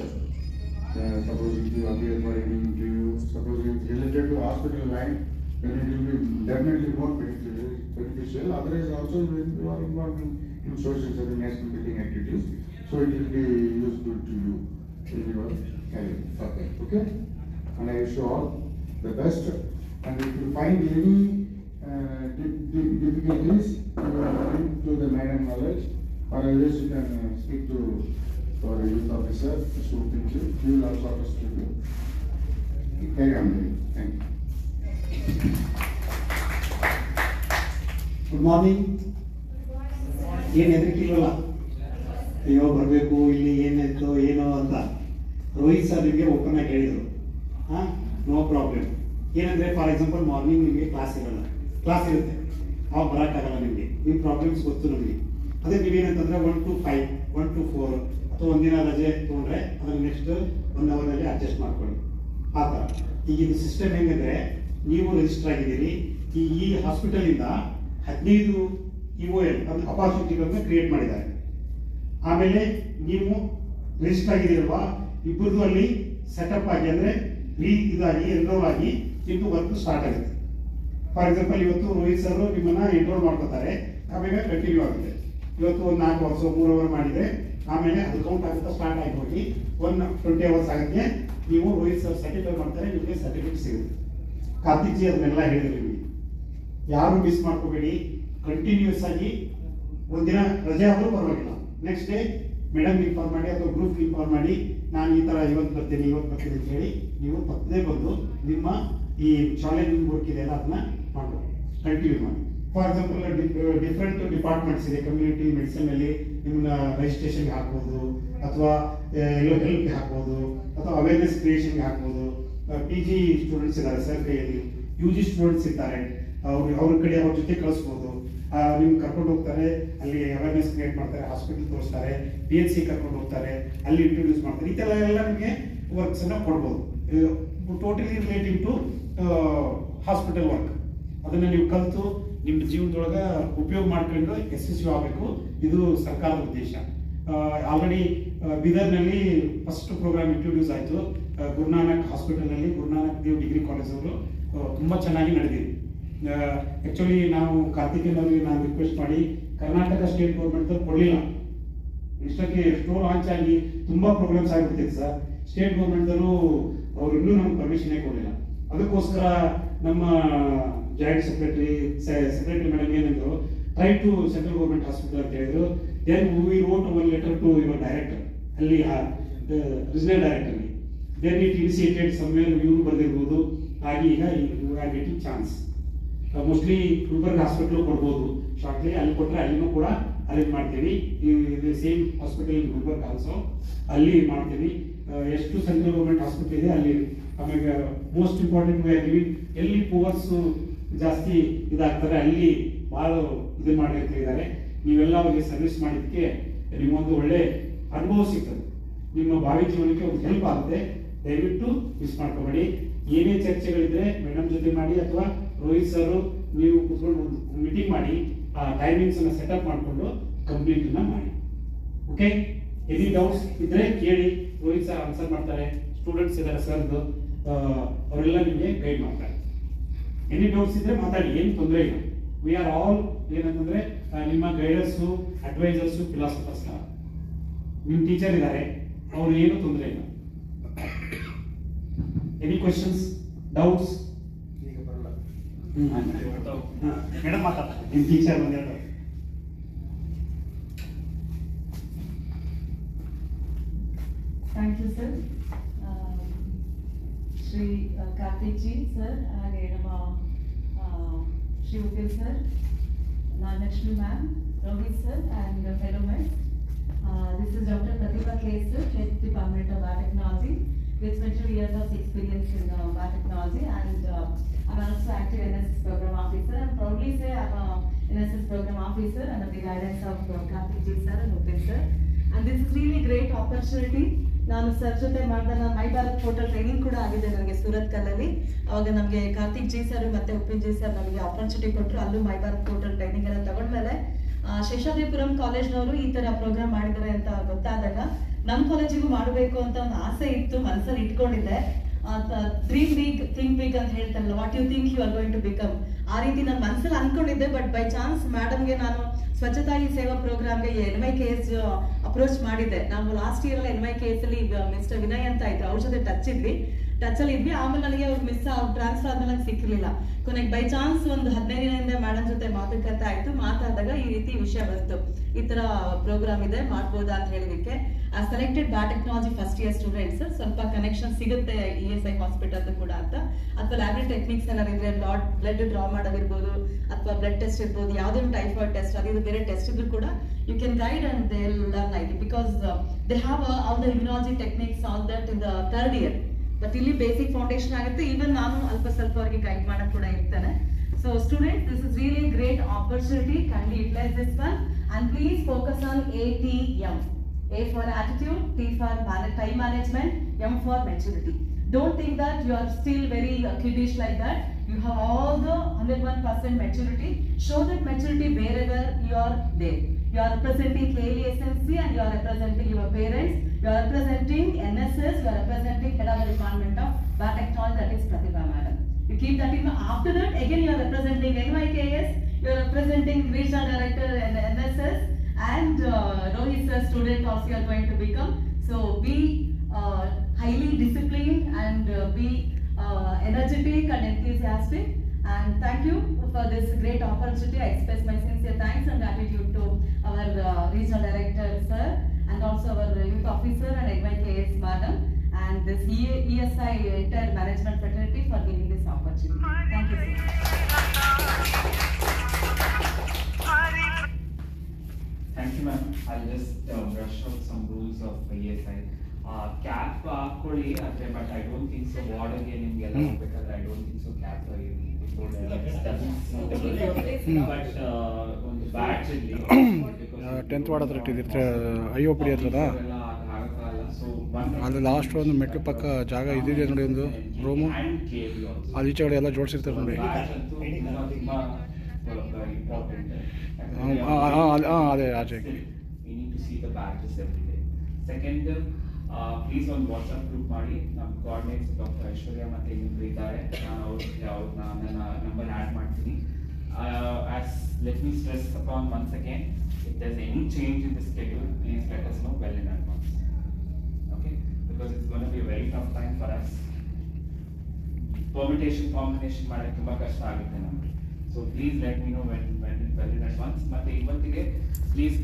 Uh, suppose if you appear for any interview, suppose it's related to hospital line, then it will be definitely more beneficial, beneficial. Otherwise also you are involved in, in social service, national building activities, so it will be useful to you in your career. Okay. Okay? And I wish you all the best. And if you find any uh, di- di- difficulties, you will bring to the madam knowledge, or else you can uh, speak to officer, Mr. Upinju, he will also assist you. Carry on, thank you. Good morning ಏನು ಹೆದರಿಕಿಲ್ವಲ್ಲ ಅಯ್ಯೋ ಬರಬೇಕು ಇಲ್ಲಿ ಏನಾಯ್ತು ಏನೋ ಅಂತ Rohit sir ನಿಮಗೆ open ಆಗಿ ಹೇಳಿದರು ಹಾಂ ನೋ ಪ್ರಾಬ್ಲಮ್ ಏನಂದರೆ ಫಾರ್ ಎಕ್ಸಾಂಪಲ್ ಮಾರ್ನಿಂಗ್ ನಿಮಗೆ ಕ್ಲಾಸ್ ಇರಲ್ಲ ಕ್ಲಾಸ್ ಇರುತ್ತೆ ಅವಾಗ ಬರೋಕ್ಕಾಗಲ್ಲ ನಿಮಗೆ ನಿಮ್ಮ ಪ್ರಾಬ್ಲಮ್ಸ್ ಗೊತ್ತು ನಮಗೆ ಅದೇ ನೀವೇನಂತಂದರೆ one two five one two four ಒಂದಿನ ರಜೆ ತೊಗೊಂಡ್ರೆ ಅದನ್ನು ನೆಕ್ಸ್ಟ್ ಒನ್ ಅವರಲ್ಲಿ ಅಡ್ಜಸ್ಟ್ ಮಾಡ್ಕೊಳ್ಳಿ. ಆ ಥರ ಈಗ ಇದು ಸಿಸ್ಟಮ್ ಹೆಂಗಂದ್ರೆ ನೀವು ರಿಜಿಸ್ಟರ್ ಆಗಿದ್ದೀರಿ. ಈ ಈ ಹಾಸ್ಪಿಟಲಿಂದ ಹದಿನೈದು ಇ ಒ ಎಲ್ ಅಂದರೆ ಅಪಾರ್ಚುನಿಟಿಗಳನ್ನ ಕ್ರಿಯೇಟ್ ಮಾಡಿದ್ದಾರೆ. ಆಮೇಲೆ ನೀವು ರಿಜಿಸ್ಟರ್ ಆಗಿದ್ದೀರಲ್ವಾ? ಇಬ್ಬರದು ಅಲ್ಲಿ ಸೆಟಪ್ ಆಗಿ, ಅಂದರೆ ರೀ ಇದಾಗಿ ಎನ್ರೋಲ್ ಆಗಿ ನಿಮ್ದು ವರ್ಕ್ ಸ್ಟಾರ್ಟ್ ಆಗುತ್ತೆ. ಫಾರ್ ಎಕ್ಸಾಂಪಲ್ ಇವತ್ತು ರೋಹಿತ್ ಸರ್ ನಿಮ್ಮನ್ನ ಎನ್ರೋಲ್ ಮಾಡ್ಕೋತಾರೆ. ಆಮೇಲೆ ಕಂಟಿನ್ಯೂ ಆಗುತ್ತೆ. ಇವತ್ತು ಒಂದು ನಾಲ್ಕು ವರ್ಷ ಮೂರು ಅವರ್ ಮಾಡಿದ್ರೆ ಆಮೇಲೆ ಅದು ಕೌಂಟ್ ಆಗುತ್ತಾ ಸ್ಟಾರ್ಟ್ ಆಗಿ ಹೋಗಿ ಒನ್ ಟ್ವೆಂಟಿ ಅವರ್ಸ್ ಆಗುತ್ತೆ ನೀವು ರೋಹಿತ್ ಸರ್ ಸರ್ಟಿಫೈ ಮಾಡ್ತಾರೆ, ನಿಮಗೆ ಸರ್ಟಿಫಿಕೇಟ್ ಸಿಗುತ್ತೆ. ಕಾರ್ತಿಕ್ ಜಿ, ಅದನ್ನೆಲ್ಲ ಹೇಳಿದ್ರು ನಿಮಗೆ. ಯಾರು ಮಿಸ್ ಮಾಡ್ಕೋಬೇಡಿ. ಕಂಟಿನ್ಯೂಸ್ ಆಗಿ ಒಂದಿನ ರಜೆ ಆದರೂ ಪರವಾಗಿಲ್ಲ. ನೆಕ್ಸ್ಟ್ ಡೇ ಮೇಡಮ್ ಇನ್ಫಾರ್ಮ್ ಮಾಡಿ ಅಥವಾ ಗ್ರೂಪ್ ಇನ್ಫಾರ್ಮ್ ಮಾಡಿ, ನಾನು ಈ ಥರ ಇವತ್ತು ಬರ್ತೀನಿ ಇವತ್ತು ಬರ್ತೀನಿ ಅಂತ ಹೇಳಿ ನೀವು ತಪ್ಪದೇ ಬಂದು ನಿಮ್ಮ ಈ ಚಾಲೆಂಜಿಂಗ್ ವರ್ಕ್ ಇದೆಯಲ್ಲ ಅದನ್ನ ಮಾಡಬೇಕು ಕಂಟಿನ್ಯೂ ಮಾಡಿ. ಫಾರ್ ಎಕ್ಸಾಂಪಲ್ ಡಿಫ್ರೆಂಟ್ ಡಿಪಾರ್ಟ್ಮೆಂಟ್ಸ್ ಇದೆ. ಕಮ್ಯುನಿಟಿ ಮೆಡಿಸಿನ್ ಅಲ್ಲಿ ನಿಮ್ಮನ್ನ ರಿಜಿಸ್ಟ್ರೇಷನ್ಗೆ ಹಾಕ್ಬೋದು, ಅಥವಾ ಎಲ್ಲೋ ಹೆಲ್ಪ್ಗೆ ಹಾಕ್ಬೋದು, ಅಥವಾ ಅವೇರ್ನೆಸ್ ಕ್ರಿಯೇಷನ್ಗೆ ಹಾಕ್ಬೋದು. ಪಿ ಜಿ ಸ್ಟೂಡೆಂಟ್ಸ್ ಇದ್ದಾರೆ ಸರ್ ಕೈಯಲ್ಲಿ. ಯು ಜಿ ಸ್ಟೂಡೆಂಟ್ಸ್ ಇದ್ದಾರೆ. ಅವ್ರ ಅವ್ರ ಕಡೆ ಅವ್ರ ಜೊತೆ ಕಳಿಸ್ಬೋದು. ನಿಮ್ಗೆ ಕರ್ಕೊಂಡು ಹೋಗ್ತಾರೆ, ಅಲ್ಲಿ ಅವೇರ್ನೆಸ್ ಕ್ರಿಯೇಟ್ ಮಾಡ್ತಾರೆ ಹಾಸ್ಪಿಟಲ್ ತೋರಿಸ್ತಾರೆ ಪಿ ಎಚ್ ಸಿ ಕರ್ಕೊಂಡು ಹೋಗ್ತಾರೆ, ಅಲ್ಲಿ ಇಂಟ್ರೊಡ್ಯೂಸ್ ಮಾಡ್ತಾರೆ. ಈ ಥರ ಎಲ್ಲ ನಿಮಗೆ ವರ್ಕ್ಸ್ ಅನ್ನ ಕೊಡ್ಬೋದು. Totally relative to hospital work ಅದನ್ನು ನೀವು ಕಲಿತು ನಿಮ್ಮ ಜೀವನದೊಳಗೆ ಉಪಯೋಗ ಮಾಡ್ಕೊಂಡು ಯಶಸ್ವಿ ಆಗಬೇಕು. ಇದು ಸರ್ಕಾರದ ಉದ್ದೇಶ. ಆಲ್ರೆಡಿ ಬೀದರ್ನಲ್ಲಿ ಫಸ್ಟ್ ಪ್ರೋಗ್ರಾಮ್ ಇಂಟ್ರೊಡ್ಯೂಸ್ ಆಯಿತು. ಗುರುನಾನಕ್ ಹಾಸ್ಪಿಟಲ್ನಲ್ಲಿ ಗುರುನಾನಕ್ ದೇವ್ ಡಿಗ್ರಿ ಕಾಲೇಜ್ ಅವರು ತುಂಬ ಚೆನ್ನಾಗಿ ನಡೆದಿದೆ. ಆ್ಯಕ್ಚುಲಿ ನಾವು ಕಾರ್ತಿಕೇಯನ್ ನಾನು ರಿಕ್ವೆಸ್ಟ್ ಮಾಡಿ, ಕರ್ನಾಟಕ ಸ್ಟೇಟ್ ಗೌರ್ಮೆಂಟ್ ಕೊಡಲಿಲ್ಲ. ಇಷ್ಟಕ್ಕೆ ಎಷ್ಟೋ ಲಾಂಚ್ ಆಗಿ ತುಂಬಾ ಪ್ರೋಗ್ರಾಮ್ಸ್ ಆಗಿಬಿಡ್ತಿತ್ತು ಸರ್. ಸ್ಟೇಟ್ ಗೌರ್ಮೆಂಟ್ದವರು ಅವ್ರು ಇನ್ನೂ ನಮ್ಗೆ ಪರ್ಮಿಷನೇ ಕೊಡಲಿಲ್ಲ. ಅದಕ್ಕೋಸ್ಕರ ನಮ್ಮ ಜಾಯಿಂಟ್ ಸೆಕ್ರೆಟರಿ ಸೆಕ್ರೆಟರಿ ಮೇಡಮ್ ಏನಂದ್ರು try to central government hospital ಅಂತ ಹೇಳಿದ್ರು. Then we wrote one letter to your director ಅಲ್ಲಿ regional director then it initiated somewhere ಇವರು ಬರೆದಿರ್ಬೋದು ಹಾಗೆ ಈಗ are getting chance mostly Gulbarga hospital ಕೊಡ್ಬೋದು. ಶಾರ್ಟ್ಲಿ ಅಲ್ಲಿ ಕೊಟ್ಟರೆ ಅಲ್ಲಿನೂ ಕೂಡ ಅರೇಂಜ್ ಮಾಡ್ತೀವಿ ಸೇಮ್ ಹಾಸ್ಪಿಟಲ್ ಗುಲ್ಬರ್ಗ್ ಆಲ್ಸೋ ಅಲ್ಲಿ ಮಾಡ್ತೀವಿ ಎಷ್ಟು ಸೆಂಟ್ರಲ್ ಗೌರ್ಮೆಂಟ್ ಹಾಸ್ಪಿಟಲ್ ಇದೆ, ಅಲ್ಲಿ ಆಮೇಲೆ ಮೋಸ್ಟ್ ಇಂಪಾರ್ಟೆಂಟ್ ವೇ ಆರ್ ಎಲ್ಲಿ ಪುವರ್ಸು ಜಾಸ್ತಿ ಇದಾಗ್ತಾರೆ, ಅಲ್ಲಿ ಭಾಳ ಇದು ಮಾಡಿರ್ತಿದ್ದಾರೆ ನೀವೆಲ್ಲ ಅವರಿಗೆ ಸರ್ವಿಸ್ ಮಾಡಿದ್ದಕ್ಕೆ ನಿಮ್ಮೊಂದು ಒಳ್ಳೆ ಅನುಭವ ಸಿಗ್ತದೆ. ನಿಮ್ಮ ಭಾವಿ ಜೀವನಕ್ಕೆ ಒಂದು ಹೆಲ್ಪ್ ಆಗುತ್ತೆ. ದಯವಿಟ್ಟು ಮಿಸ್ ಮಾಡ್ಕೋಬೇಡಿ. ಏನೇ ಚರ್ಚೆಗಳಿದ್ರೆ ಮೇಡಮ್ ಜೊತೆ ಮಾಡಿ, ಅಥವಾ ರೋಹಿತ್ ಸರ್ ನೀವು ಕುತ್ಕೊಂಡು ಮೀಟಿಂಗ್ ಮಾಡಿ. ಆ ಟೈಮಿಂಗ್ಸ್ ಅನ್ನ ಸೆಟಪ್ ಮಾಡಿಕೊಂಡು ಕಂಪ್ಲೀಟ್ ಮಾಡಿ. ಓಕೆ ಎನಿ ಡೌಟ್ಸ್ ಇದ್ರೆ ಕೇಳಿ ರೋಹಿತ್ ಸರ್ ಆನ್ಸರ್ ಮಾಡ್ತಾರೆ. ಸ್ಟೂಡೆಂಟ್ಸ್ ಇದ್ದಾರೆ ಸರ್ದು ಅವರೆಲ್ಲ ನಿಮಗೆ ಗೈಡ್ ಮಾಡ್ತಾರೆ. ಎನಿ ಡೌಟ್ಸ್ ಇದ್ರೆ ಮಾತಾಡಿ, ಏನು ತೊಂದರೆ ಇಲ್ಲ. ವಿ ಆರ್ ಆಲ್ ಏನಂತಂದ್ರೆ ನಿಮ್ಮ ಗೈಡರ್ಸು ಅಡ್ವೈಸರ್ಸು ಫಿಲಾಸಫರ್ಸ್ ನಿಮ್ಮ ಟೀಚರ್ ಇದ್ದಾರೆ ಅವ್ರು ಏನು ತೊಂದರೆ ಇಲ್ಲ. ಎನಿ ಕ್ವೆಶನ್ಸ್ ಡೌಟ್ಸ್ ಮೇಡಮ್ ಮಾತಾಡ್ತಾರೆ ನಿಮ್ಮ ಟೀಚರ್ ಬಂದಿರೋ thank you sir Shri Karthik ji sir ಹಾಗೆ ನಮ್ಮ ಆ, Shri Upil sir Nagalakshmi ma'am Rohit sir and fellow mess this is doctor Pratibha K sir head department of biotechnology with 22 years of experience in uh, biotechnology and uh, I'm also active NSS program officer. and proudly say I'm a NSS program officer under the guidance of uh, Karthik Ji sir and Upin sir. And this is really great opportunity. ನಾನು sir ಜೊತೆ ಮಾಡಿದ ನಾನು ಮೈ Bharat portal training ಕೂಡ ಆಗಿದೆ ನನಗೆ ಸೂರತ್ ಕಲ್ಲಲ್ಲಿ ಅವಾಗ ನಮಗೆ ಕಾರ್ತಿಕ್ ಜಿ ಸರ್ ಮತ್ತೆ ಉಪಿನ್ ಜಿ ಸರ್ ನಮಗೆ ಆಪರ್ಚುನಿಟಿ ಕೊಟ್ಟರು ಅಲ್ಲೂ ಮೈ ಭಾರತ್ ಪೋರ್ಟಲ್ ಟ್ರೈನಿಂಗ್ ಎಲ್ಲ ತಗೊಂಡ್ಮೇಲೆ ಶೇಷಾದ್ರಿಪುರಂ ಕಾಲೇಜ್ನವರು ಈ ಥರ ಪ್ರೋಗ್ರಾಮ್ ಮಾಡಿದ್ದಾರೆ ಅಂತ ನಮ್ಮ ಕಾಲೇಜಿಗೂ ಮಾಡಬೇಕು ಅಂತ ಒಂದು ಆಸೆ ಇತ್ತು ಮನಸ್ಸಲ್ಲಿ ಇಟ್ಕೊಂಡಿದ್ದೆ. ಡ್ರೀಮ್ ಬಿಗ್ ಥಿಂಕ್ ಬಿಗ್ ಅಂತ ಹೇಳ್ತಾರಲ್ಲ what you think you are going to become ಆ ರೀತಿ ನಾನು ಮನಸ್ಸಲ್ಲಿ ಅನ್ಕೊಂಡಿದ್ದೆ ಬಟ್ ಬೈ ಚಾನ್ಸ್ ಮೇಡಮ್ಗೆ ನಾನು ಸ್ವಚ್ಛತಾ ಈ ಸೇವಾ ಪ್ರೋಗ್ರಾಮ್ಗೆ N Y K S approach ಮಾಡಿದ್ದೆ. ನಾವು last year N Y K S ಅಲ್ಲಿ ಮಿಸ್ಟರ್ ವಿನಯ್ ಅಂತ ಇದ್ರು, ಅವ್ರ ಜೊತೆ ಟಚ್ ಇದ್ವಿ. ಟಚ್ ಅಲ್ಲಿ ಇದ್ವಿ ಆಮೇಲೆ ನನಗೆ ಅವ್ರು ಮಿಸ್ ಅವ್ರು ಟ್ರಾನ್ಸ್ಫರ್ ಆದ್ಮೇಲೆ ಸಿಕ್ಕಿರ್ಲಿಲ್ಲ. ಕೊನೆಗೆ ಬೈ ಚಾನ್ಸ್ ಒಂದು ಹದಿನೈದು ದಿನದಿಂದ ಮೇಡಮ್ ಜೊತೆ ಮಾತುಕತೆ ಆಯ್ತು. ಮಾತಾಡಿದಾಗ ಈ ರೀತಿ ವಿಷಯ ಬಂತು. ಈ ತರ ಪ್ರೋಗ್ರಾಮ್ ಇದೆ, ಮಾಡ್ಬೋದಾ ಅಂತ ಹೇಳಿದಕ್ಕೆ ಆ selected biotechnology first year students ಸ್ವಲ್ಪ ಕನೆಕ್ಷನ್ ಸಿಗುತ್ತೆ ಇ ಎಸ್ ಐ ಹಾಸ್ಪಿಟಲ್ ಕೂಡ ಅಂತ. ಅಥವಾ ಲ್ಯಾಬ್ರಿ ಟೆಕ್ನಿಕ್ಸ್ ಏನಾದ್ರು ಇದ್ರೆ ಬ್ಲಡ್ ಡ್ರಾ ಮಾಡೋದಿರ್ಬೋದು, ಅಥವಾ ಬ್ಲಡ್ ಟೆಸ್ಟ್ ಇರ್ಬೋದು, ಯಾವುದೇ ಒಂದು ಟೈಫಾಯ್ಡ್ ಟೆಸ್ಟ್ ಅದು ಬೇರೆ ಟೆಸ್ಟ್ ಇದ್ರು ಕೂಡ you can guide and they learn I because they have all the immunology techniques all that in the third year but ಇಲ್ಲಿ ಬೇಸಿಕ್ ಫೌಂಡೇಶನ್ ಆಗುತ್ತೆ ಈವನ್ ನಾನು ಅಲ್ಪ ಸ್ವಲ್ಪ ಅವರಿಗೆ ಗೈಡ್ ಮಾಡಕ್ ಕೂಡ ಇರ್ತಾನೆ so student this is really great opportunity can utilise this one and please focus on A T M attitude, T for man- time management, M for maturity. Don't think that you are still very uh, kiddish like that. You have all the 101% maturity. Show that maturity wherever you are there. You are representing KLSNC you are representing your parents. You are representing NSS. You are representing head of the department of is Pratibha madam. You keep that in mind. After that, again you are representing NYKS. You are representing regional director and NSS and uh, Rohit sir student also you are going to become. So be uh, highly disciplined and uh, be uh, energetic and enthusiastic. And thank you for this great opportunity. I express my sincere thanks and gratitude to our uh, regional director sir our officer and NYKS madam and this E- ESI entire management fraternity for giving this opportunity. Thank you sir. Thank you, ma'am. I'll just uh, brush up some rules of ESI. Uh, cap ಹಾಕೊಳ್ಳಿ ಆದ್ರೆ but I don't think so ವಾರ್ಡ್ಗೆ ನಿಮ್ಗೆಲ್ಲ ಹೋಗ್ಬೇಕಾದ್ರೆ I don't think so cap but ಒಂದು batch ಇರಲಿ tenth ward ಹತ್ರ ಇಟ್ಟಿದ್ದೀರಿ I O P D ಹತ್ರದ so ಅಲ್ಲಿ ಲಾಸ್ಟ್ ಒಂದು ಮೆಟ್ಲು ಪಕ್ಕ ಜಾಗ ಇದಿದೆ ನೋಡಿ ಒಂದು ರೂಮು ಅಲ್ಲಿ ಈಚೆ ಕಡೆ ಎಲ್ಲ ಜೋಡಿಸಿರ್ತಾರೆ ನೋಡಿ. ಹಾಂ ಹಾಂ ಅದೇ ಆಚೆ ಸೆಕೆಂಡ್ ಪ್ಲೀಸ್ ಒಂದು ವಾಟ್ಸಪ್ ಗ್ರೂಪ್ ಮಾಡಿ. ನಮ್ಮ ಕೋಆರ್ಡಿನೇಟ್ಸ್ ಡಾಕ್ಟರ್ ಐಶ್ವರ್ಯ ಮತ್ತೆ ಇನ್ನೊಬ್ರು ಇದ್ದಾರೆ. ನಾನು ಅವ್ರಿಗೆ ನನ್ನ ನಂಬರ್ ಆ್ಯಡ್ ಮಾಡ್ತೀನಿ. As let me stress upon once it thus any change please let us know well in advance okay because it's gone tough time for us permutation combination ಮಾಡೋಕ್ಕೆ ತುಂಬ ಕಷ್ಟ ಆಗುತ್ತೆ ನಮಗೆ. So please let me know when when well in advance ಮತ್ತೆ ಇವತ್ತಿಗೆ please